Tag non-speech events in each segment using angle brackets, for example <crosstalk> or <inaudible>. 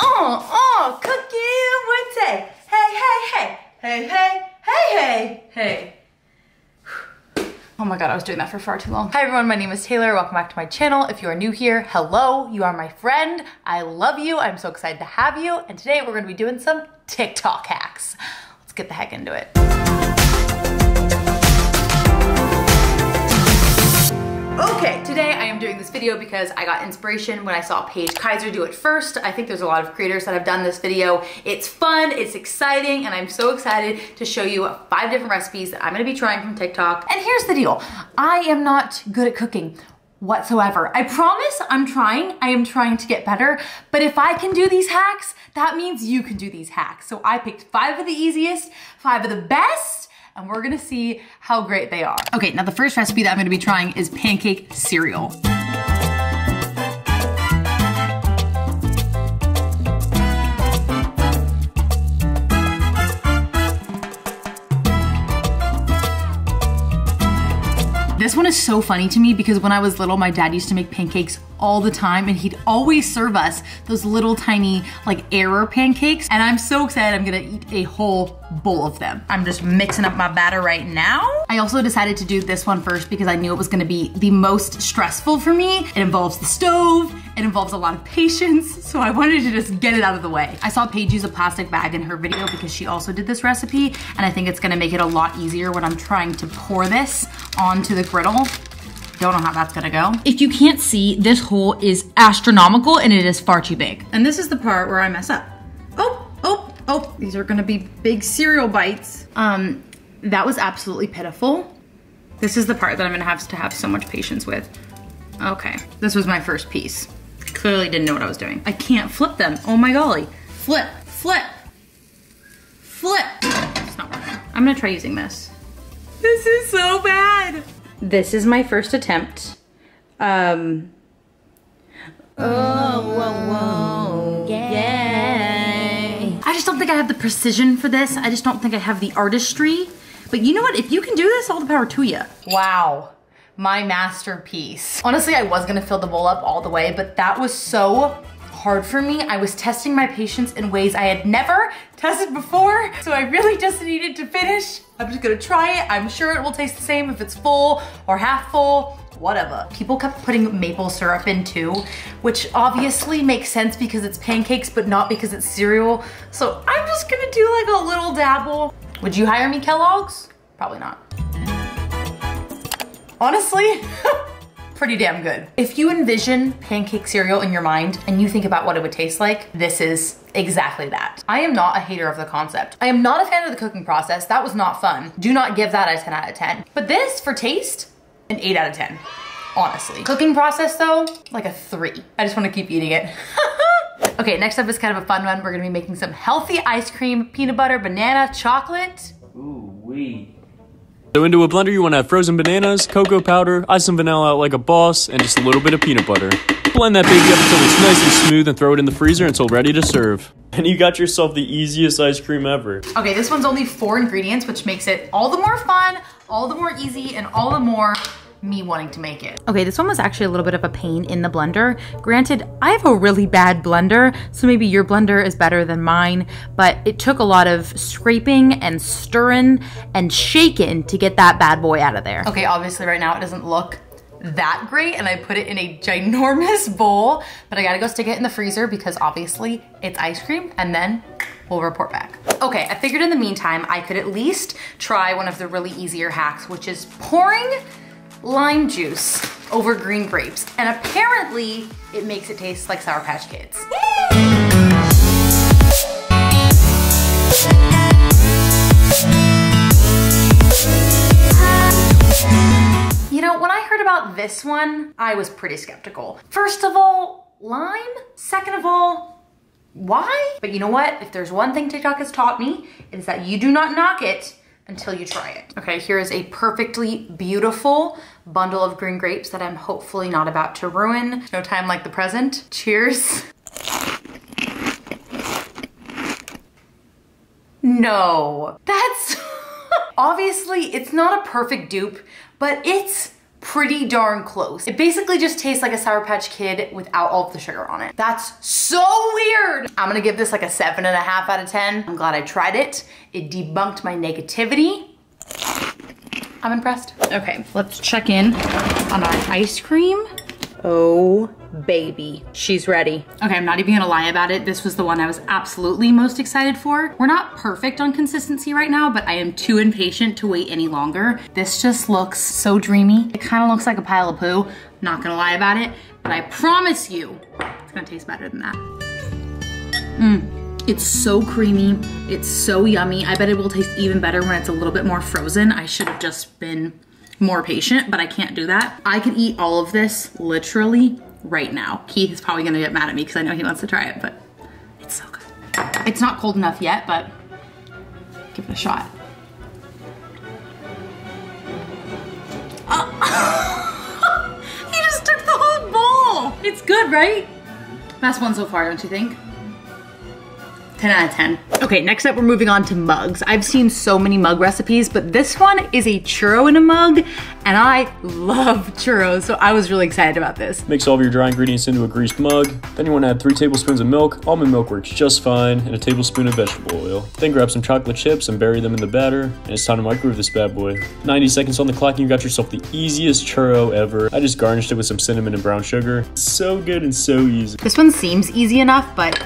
Oh, oh, cookie with Tay. Hey, hey, hey. Hey, hey, hey, hey, hey. Oh my god, I was doing that for far too long. Hi everyone, my name is Taylor. Welcome back to my channel. If you are new here, hello, you are my friend. I love you. I'm so excited to have you. And today we're gonna be doing some TikTok hacks. Let's get the heck into it. Video because I got inspiration when I saw Paige Kaiser do it first. I think there's a lot of creators that have done this video. It's fun, it's exciting, and I'm so excited to show you five different recipes that I'm gonna be trying from TikTok. And here's the deal, I am not good at cooking whatsoever. I promise I'm trying, I am trying to get better, but if I can do these hacks, that means you can do these hacks. So I picked five of the easiest, five of the best, and we're gonna see how great they are. Okay, now the first recipe that I'm gonna be trying is pancake cereal. This one is so funny to me because when I was little, my dad used to make pancakes all the time and he'd always serve us those little tiny like error pancakes. And I'm so excited I'm gonna eat a whole bowl of them. I'm just mixing up my batter right now. I also decided to do this one first because I knew it was gonna be the most stressful for me. It involves the stove, it involves a lot of patience, <laughs> so I wanted to just get it out of the way. I saw Paige use a plastic bag in her video because she also did this recipe, and I think it's gonna make it a lot easier when I'm trying to pour this onto the griddle. Don't know how that's gonna go. If you can't see, this hole is astronomical and it is far too big. And this is the part where I mess up. Oh, oh, oh, these are gonna be big cereal bites. Um, that was absolutely pitiful. This is the part that I'm gonna have to have so much patience with. Okay, this was my first piece. Clearly didn't know what I was doing. I can't flip them, oh my golly. Flip, flip, flip. It's not working. I'm gonna try using this. This is so bad. This is my first attempt. Um. Oh, whoa, whoa, yay. I just don't think I have the precision for this. I just don't think I have the artistry. But you know what? If you can do this, all the power to you. Wow. My masterpiece. Honestly, I was gonna fill the bowl up all the way, but that was so hard for me. I was testing my patience in ways I had never tested before, so I really just needed to finish. I'm just gonna try it. I'm sure it will taste the same if it's full or half full, whatever. People kept putting maple syrup in too, which obviously makes sense because it's pancakes, but not because it's cereal. So I'm just gonna do like a little dabble. Would you hire me, Kellogg's? Probably not. Honestly, <laughs> pretty damn good. If you envision pancake cereal in your mind and you think about what it would taste like, this is exactly that. I am not a hater of the concept. I am not a fan of the cooking process. That was not fun. Do not give that a 10 out of 10. But this, for taste, an 8 out of 10. Honestly. Cooking process though, like a 3. I just want to keep eating it. <laughs> okay, next up is kind of a fun one. We're gonna be making some healthy ice cream, peanut butter, banana, chocolate. Ooh, wee. So into a blender you want to have frozen bananas, cocoa powder, ice some vanilla out like a boss, and just a little bit of peanut butter. Blend that baby up until it's nice and smooth and throw it in the freezer until ready to serve. <laughs> And you got yourself the easiest ice cream ever. Okay, this one's only four ingredients, which makes it all the more fun, all the more easy, and all the more me wanting to make it. Okay, this one was actually a little bit of a pain in the blender. Granted, I have a really bad blender, so maybe your blender is better than mine, but it took a lot of scraping and stirring and shaking to get that bad boy out of there. Okay, obviously right now it doesn't look that great and I put it in a ginormous <laughs> bowl, but I gotta go stick it in the freezer because obviously it's ice cream and then we'll report back. Okay, I figured in the meantime I could at least try one of the really easier hacks, which is pouring lime juice over green grapes. And apparently it makes it taste like Sour Patch Kids. You know, when I heard about this one, I was pretty skeptical. First of all, lime? Second of all, why? But you know what? If there's one thing TikTok has taught me, it is that you do not knock it until you try it. Okay, here is a perfectly beautiful bundle of green grapes that I'm hopefully not about to ruin. No time like the present. Cheers. No, that's, <laughs> obviously it's not a perfect dupe, but it's pretty darn close. It basically just tastes like a Sour Patch Kid without all the sugar on it. That's so weird. I'm gonna give this like a seven and a half out of 10. I'm glad I tried it. It debunked my negativity. I'm impressed. Okay, let's check in on our ice cream. Oh, baby, she's ready. Okay, I'm not even gonna lie about it. This was the one I was absolutely most excited for. We're not perfect on consistency right now, but I am too impatient to wait any longer. This just looks so dreamy. It kind of looks like a pile of poo. Not gonna lie about it, but I promise you, it's gonna taste better than that. Mmm. It's so creamy. It's so yummy. I bet it will taste even better when it's a little bit more frozen. I should have just been more patient, but I can't do that. I could eat all of this literally right now. Keith is probably gonna get mad at me because I know he wants to try it, but it's so good. It's not cold enough yet, but give it a shot. Oh. <laughs> he just took the whole bowl. It's good, right? Best one so far, don't you think? 10 out of 10. Okay, next up we're moving on to mugs. I've seen so many mug recipes, but this one is a churro in a mug, and I love churros, so I was really excited about this. Mix all of your dry ingredients into a greased mug. Then you want to add 3 tablespoons of milk. Almond milk works just fine, and a tablespoon of vegetable oil. Then grab some chocolate chips and bury them in the batter, and it's time to microwave this bad boy. 90 seconds on the clock and you got yourself the easiest churro ever. I just garnished it with some cinnamon and brown sugar. So good and so easy. This one seems easy enough, but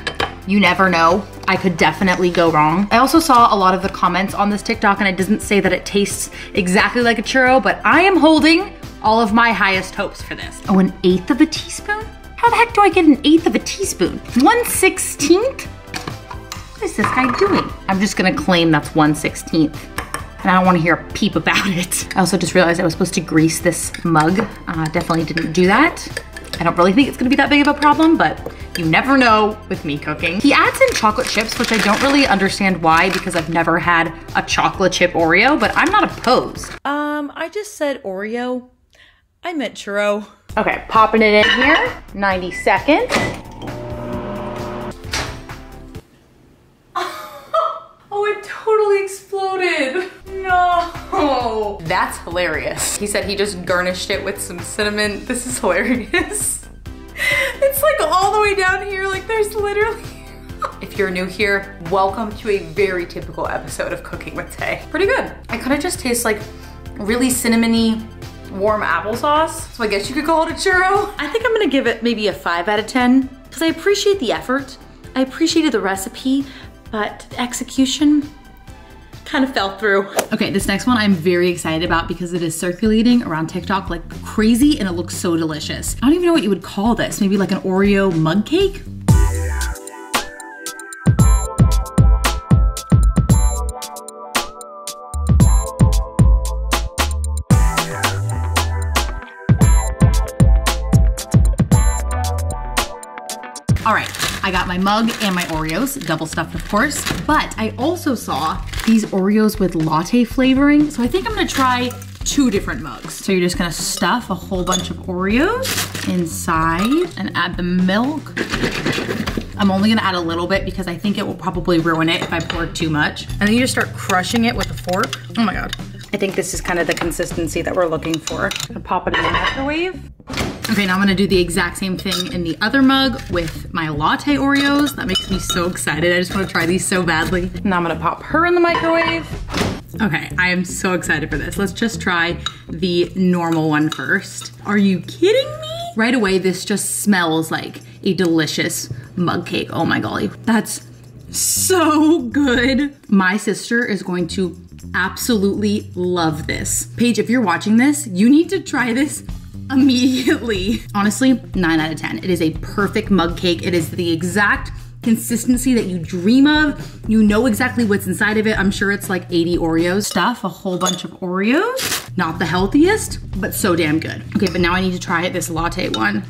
you never know. I could definitely go wrong. I also saw a lot of the comments on this TikTok and it doesn't say that it tastes exactly like a churro, but I am holding all of my highest hopes for this. Oh, an eighth of a teaspoon? How the heck do I get an eighth of a teaspoon? 1 16th? What is this guy doing? I'm just gonna claim that's 1 16th and I don't want to hear a peep about it. I also just realized I was supposed to grease this mug. Uh, definitely didn't do that. I don't really think it's gonna be that big of a problem, but you never know with me cooking. He adds in chocolate chips, which I don't really understand why because I've never had a chocolate chip Oreo, but I'm not opposed. Um, I just said Oreo. I meant churro. Okay, popping it in here, 90 seconds. <laughs> Oh, it totally exploded. No. <laughs> That's hilarious. He said he just garnished it with some cinnamon. This is hilarious. <laughs> It's like all the way down here, like there's literally <laughs> If you're new here, welcome to a very typical episode of Cooking with Tay. Pretty good. It kind of just tastes like really cinnamony, warm applesauce. So I guess you could call it a churro. I think I'm gonna give it maybe a five out of 10 because I appreciate the effort. I appreciated the recipe, but the execution kind of fell through. Okay, this next one I'm very excited about because it is circulating around TikTok like crazy and it looks so delicious. I don't even know what you would call this. Maybe like an Oreo mug cake? All right, I got my mug and my Oreos, double stuffed of course, but I also saw these Oreos with latte flavoring. So I think I'm gonna try two different mugs. So you're just gonna stuff a whole bunch of Oreos inside and add the milk. I'm only gonna add a little bit because I think it will probably ruin it if I pour too much. And then you just start crushing it with a fork. Oh my God. I think this is kind of the consistency that we're looking for. Gonna pop it in the microwave. Okay, now I'm gonna do the exact same thing in the other mug with my latte Oreos. That makes me so excited. I just wanna try these so badly. Now I'm gonna pop her in the microwave. Okay, I am so excited for this. Let's just try the normal one first. Are you kidding me? Right away, this just smells like a delicious mug cake. Oh my golly, that's so good. My sister is going to absolutely love this. Paige, if you're watching this, you need to try this immediately. Honestly, 9 out of 10. It is a perfect mug cake. It is the exact consistency that you dream of. You know exactly what's inside of it. I'm sure it's like 80 Oreos stuff, a whole bunch of Oreos. Not the healthiest, but so damn good. Okay, but now I need to try it, this latte one.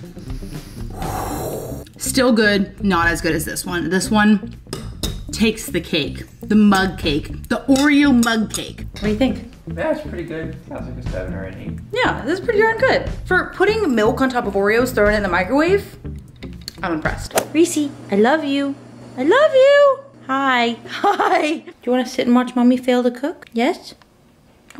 Still good, not as good as this one. This one takes the cake, the mug cake, the Oreo mug cake. What do you think? That's pretty good. Sounds like a seven or an eight. Yeah, this is pretty darn good. For putting milk on top of Oreos, throwing it in the microwave, I'm impressed. Reese, I love you. I love you. Hi. <laughs> Hi. Do you want to sit and watch mommy fail to cook? Yes?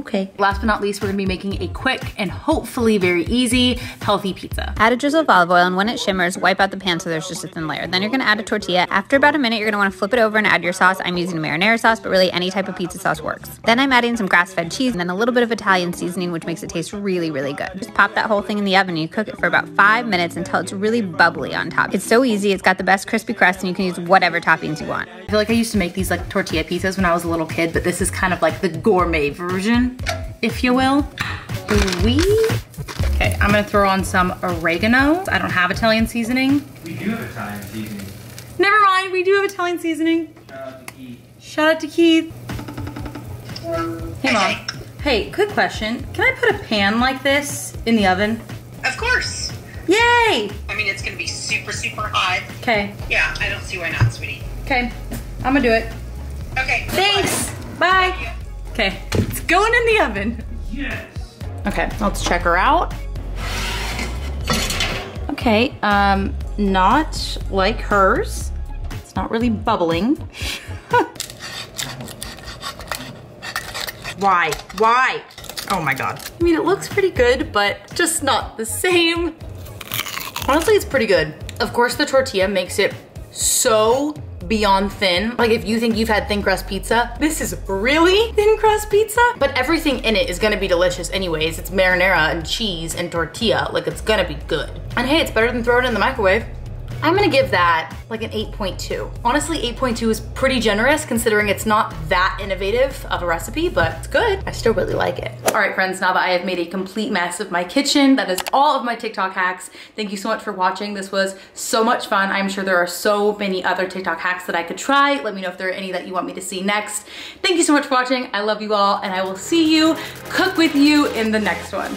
Okay. Last but not least, we're gonna be making a quick and hopefully very easy healthy pizza. Add a drizzle of olive oil, and when it shimmers, wipe out the pan so there's just a thin layer. Then you're gonna add a tortilla. After about a minute, you're gonna wanna flip it over and add your sauce. I'm using a marinara sauce, but really any type of pizza sauce works. Then I'm adding some grass-fed cheese and then a little bit of Italian seasoning, which makes it taste really, really good. Just pop that whole thing in the oven and you cook it for about five minutes until it's really bubbly on top. It's so easy, it's got the best crispy crust, and you can use whatever toppings you want. I feel like I used to make these like tortilla pizzas when I was a little kid, but this is kind of like the gourmet version, if you will. We Okay, I'm gonna throw on some oregano. I don't have Italian seasoning. We do have Italian seasoning. Never mind, we do have Italian seasoning. Shout out to Keith. Shout out to Keith. Hey mom. Hey, quick question. Can I put a pan like this in the oven? Of course. Yay! I mean, it's gonna be super, super hot. Okay, Yeah, I don't see why not, sweetie. okay. I'm gonna do it. Okay. Thanks. Bye. Okay, it's going in the oven. Yes. Okay, let's check her out. Okay, um, not like hers. It's not really bubbling. <laughs> Why? Why? Oh my god. I mean, it looks pretty good, but just not the same. Honestly, it's pretty good. Of course, the tortilla makes it so beyond thin. Like if you think you've had thin crust pizza, this is really thin crust pizza. But everything in it is gonna be delicious anyways. It's marinara and cheese and tortilla. Like it's gonna be good. And hey, it's better than throwing it in the microwave. I'm gonna give that like an 8.2. Honestly, 8.2 is pretty generous considering it's not that innovative of a recipe, but it's good. I still really like it. All right, friends, now that I have made a complete mess of my kitchen, that is all of my TikTok hacks. Thank you so much for watching. This was so much fun. I'm sure there are so many other TikTok hacks that I could try. Let me know if there are any that you want me to see next. Thank you so much for watching. I love you all, and I will see you, cook with you in the next one.